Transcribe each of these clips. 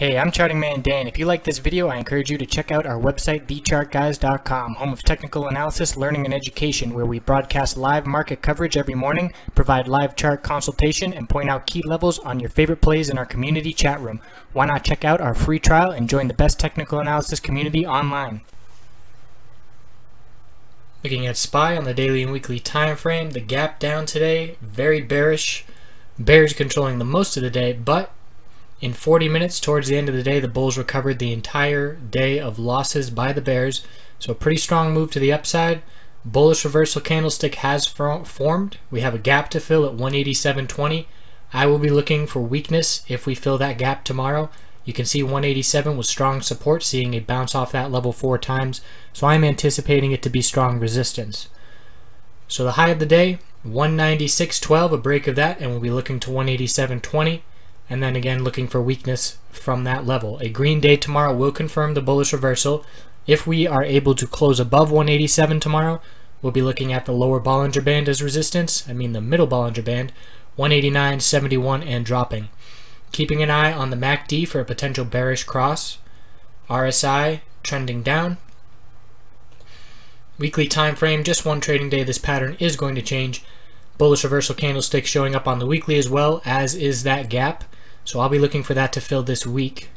Hey, I'm Charting Man Dan. If you like this video, I encourage you to check out our website, thechartguys.com, home of technical analysis, learning, and education, where we broadcast live market coverage every morning, provide live chart consultation, and point out key levels on your favorite plays in our community chat room. Why not check out our free trial and join the best technical analysis community online? Looking at SPY on the daily and weekly time frame, the gap down today, very bearish. Bears controlling the most of the day, but in 40 minutes, towards the end of the day, the Bulls recovered the entire day of losses by the Bears. So a pretty strong move to the upside. Bullish reversal candlestick has formed. We have a gap to fill at 187.20. I will be looking for weakness if we fill that gap tomorrow. You can see 187 was strong support, seeing it bounce off that level four times. So I'm anticipating it to be strong resistance. So the high of the day, 196.12, a break of that, and we'll be looking to 187.20 and then again looking for weakness from that level. A green day tomorrow will confirm the bullish reversal. If we are able to close above 187 tomorrow, we'll be looking at the lower Bollinger Band as resistance, I mean the middle Bollinger Band, 189, 71, and dropping. Keeping an eye on the MACD for a potential bearish cross. RSI trending down. Weekly time frame, just one trading day, this pattern is going to change. Bullish reversal candlestick showing up on the weekly as well, as is that gap. So I'll be looking for that to fill this week.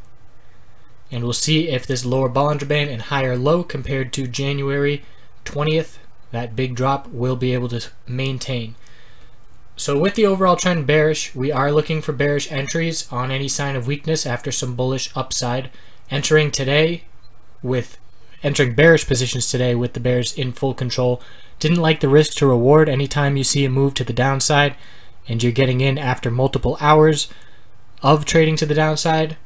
And we'll see if this lower Bollinger Band and higher low compared to January 20th, that big drop will be able to maintain. So with the overall trend bearish, we are looking for bearish entries on any sign of weakness after some bullish upside. Entering today with entering bearish positions today with the bears in full control. Didn't like the risk to reward anytime you see a move to the downside and you're getting in after multiple hours of trading to the downside,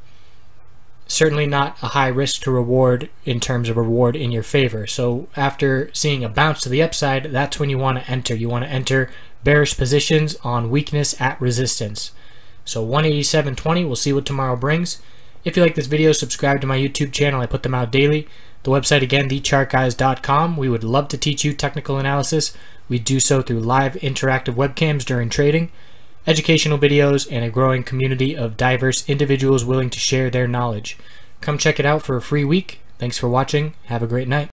certainly not a high risk to reward in terms of reward in your favor. So after seeing a bounce to the upside, that's when you want to enter. You want to enter bearish positions on weakness at resistance. So 187.20, we'll see what tomorrow brings. If you like this video, subscribe to my YouTube channel. I put them out daily. The website again, thechartguys.com. We would love to teach you technical analysis. We do so through live interactive webcams during trading educational videos, and a growing community of diverse individuals willing to share their knowledge. Come check it out for a free week. Thanks for watching. Have a great night.